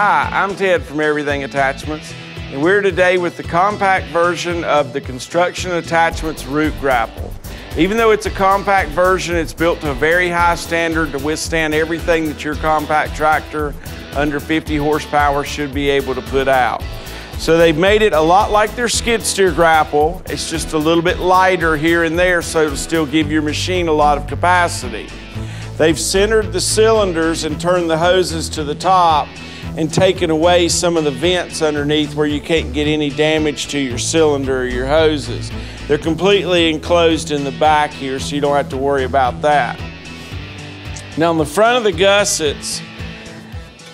Hi, I'm Ted from Everything Attachments, and we're today with the compact version of the Construction Attachments Root Grapple. Even though it's a compact version, it's built to a very high standard to withstand everything that your compact tractor under 50 horsepower should be able to put out. So they've made it a lot like their skid steer grapple. It's just a little bit lighter here and there so it'll still give your machine a lot of capacity. They've centered the cylinders and turned the hoses to the top and taken away some of the vents underneath where you can't get any damage to your cylinder or your hoses. They're completely enclosed in the back here so you don't have to worry about that. Now on the front of the gussets,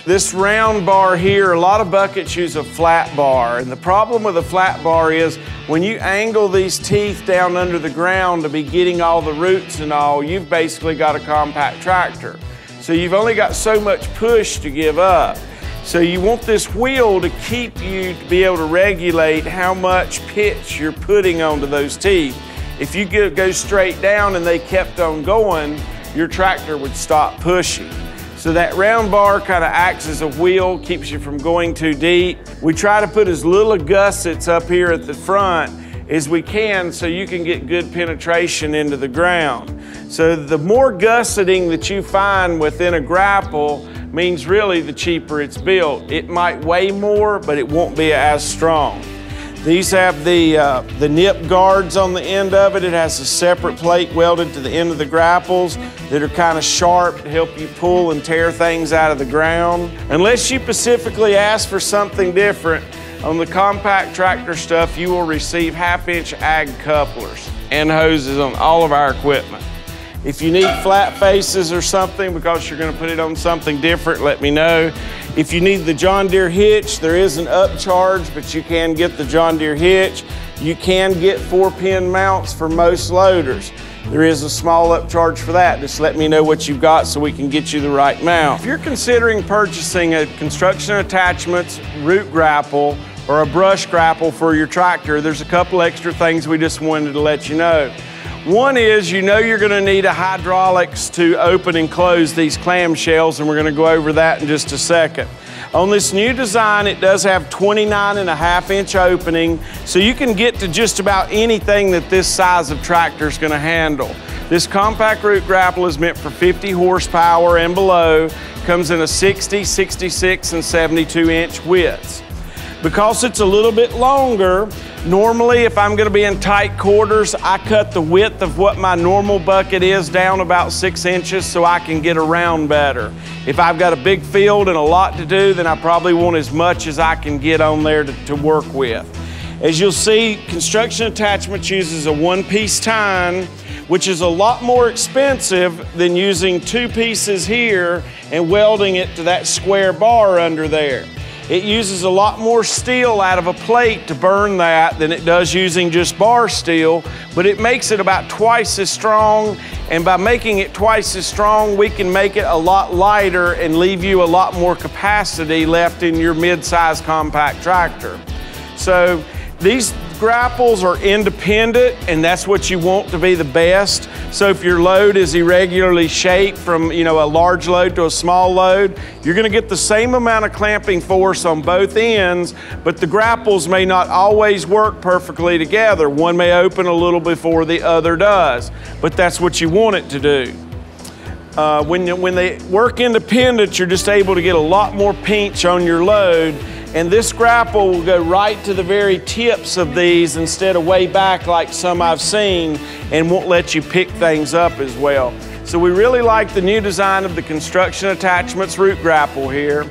this round bar here, a lot of buckets use a flat bar. And the problem with a flat bar is when you angle these teeth down under the ground to be getting all the roots and all, you've basically got a compact tractor. So you've only got so much push to give up. So you want this wheel to keep you to be able to regulate how much pitch you're putting onto those teeth. If you go straight down and they kept on going, your tractor would stop pushing. So that round bar kind of acts as a wheel, keeps you from going too deep. We try to put as little gussets up here at the front as we can so you can get good penetration into the ground. So the more gusseting that you find within a grapple means really the cheaper it's built. It might weigh more, but it won't be as strong. These have the, uh, the nip guards on the end of it. It has a separate plate welded to the end of the grapples that are kind of sharp to help you pull and tear things out of the ground. Unless you specifically ask for something different, on the compact tractor stuff, you will receive half-inch ag couplers and hoses on all of our equipment. If you need flat faces or something because you're gonna put it on something different, let me know. If you need the John Deere hitch, there is an upcharge, but you can get the John Deere hitch. You can get four pin mounts for most loaders. There is a small upcharge for that. Just let me know what you've got so we can get you the right mount. If you're considering purchasing a construction attachments root grapple or a brush grapple for your tractor, there's a couple extra things we just wanted to let you know. One is you know you're gonna need a hydraulics to open and close these clamshells and we're gonna go over that in just a second. On this new design, it does have 29 and a half inch opening, so you can get to just about anything that this size of tractor is gonna handle. This compact root grapple is meant for 50 horsepower and below, comes in a 60, 66, and 72 inch widths. Because it's a little bit longer, normally if I'm gonna be in tight quarters, I cut the width of what my normal bucket is down about six inches so I can get around better. If I've got a big field and a lot to do, then I probably want as much as I can get on there to, to work with. As you'll see, construction attachments uses a one-piece tine, which is a lot more expensive than using two pieces here and welding it to that square bar under there. It uses a lot more steel out of a plate to burn that than it does using just bar steel, but it makes it about twice as strong. And by making it twice as strong, we can make it a lot lighter and leave you a lot more capacity left in your mid-size compact tractor. So these grapples are independent and that's what you want to be the best. So if your load is irregularly shaped from you know a large load to a small load, you're gonna get the same amount of clamping force on both ends, but the grapples may not always work perfectly together. One may open a little before the other does, but that's what you want it to do. Uh, when, when they work independent, you're just able to get a lot more pinch on your load and this grapple will go right to the very tips of these instead of way back like some I've seen and won't let you pick things up as well. So we really like the new design of the construction attachments root grapple here.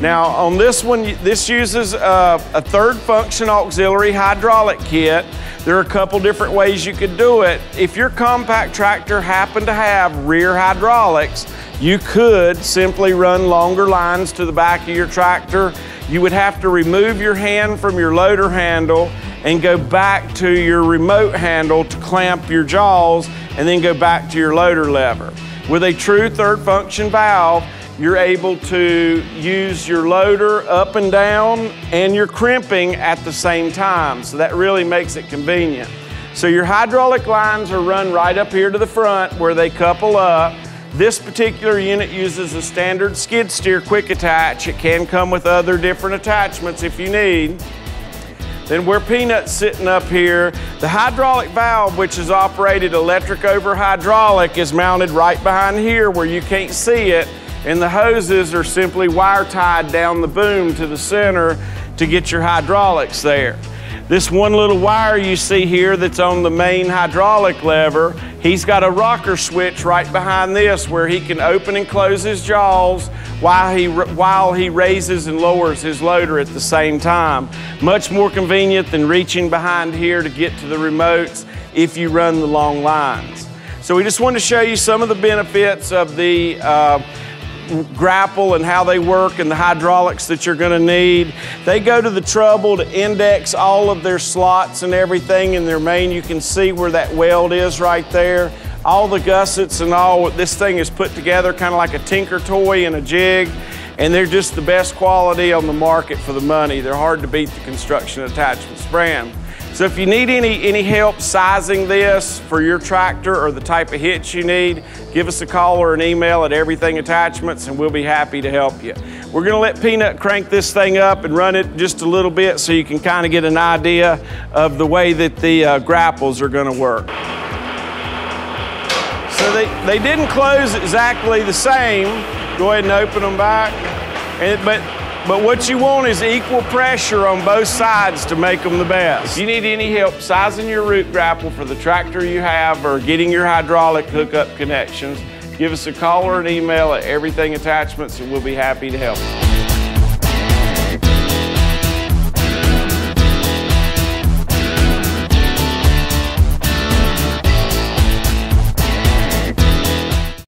Now on this one, this uses a, a third function auxiliary hydraulic kit. There are a couple different ways you could do it. If your compact tractor happened to have rear hydraulics, you could simply run longer lines to the back of your tractor you would have to remove your hand from your loader handle and go back to your remote handle to clamp your jaws and then go back to your loader lever. With a true third function valve, you're able to use your loader up and down and your crimping at the same time. So that really makes it convenient. So your hydraulic lines are run right up here to the front where they couple up. This particular unit uses a standard skid steer quick attach. It can come with other different attachments if you need. Then where Peanut's sitting up here, the hydraulic valve, which is operated electric over hydraulic, is mounted right behind here where you can't see it. And the hoses are simply wire tied down the boom to the center to get your hydraulics there. This one little wire you see here that's on the main hydraulic lever, he's got a rocker switch right behind this where he can open and close his jaws while he, while he raises and lowers his loader at the same time. Much more convenient than reaching behind here to get to the remotes if you run the long lines. So we just wanted to show you some of the benefits of the uh, grapple and how they work and the hydraulics that you're going to need. They go to the trouble to index all of their slots and everything in their main. You can see where that weld is right there. All the gussets and all, this thing is put together kind of like a tinker toy and a jig and they're just the best quality on the market for the money. They're hard to beat the construction attachments brand. So if you need any, any help sizing this for your tractor or the type of hitch you need, give us a call or an email at Everything Attachments and we'll be happy to help you. We're gonna let Peanut crank this thing up and run it just a little bit so you can kind of get an idea of the way that the uh, grapples are gonna work. So they, they didn't close exactly the same. Go ahead and open them back. And, but but what you want is equal pressure on both sides to make them the best. If you need any help sizing your root grapple for the tractor you have or getting your hydraulic hookup connections, give us a call or an email at Everything Attachments and we'll be happy to help.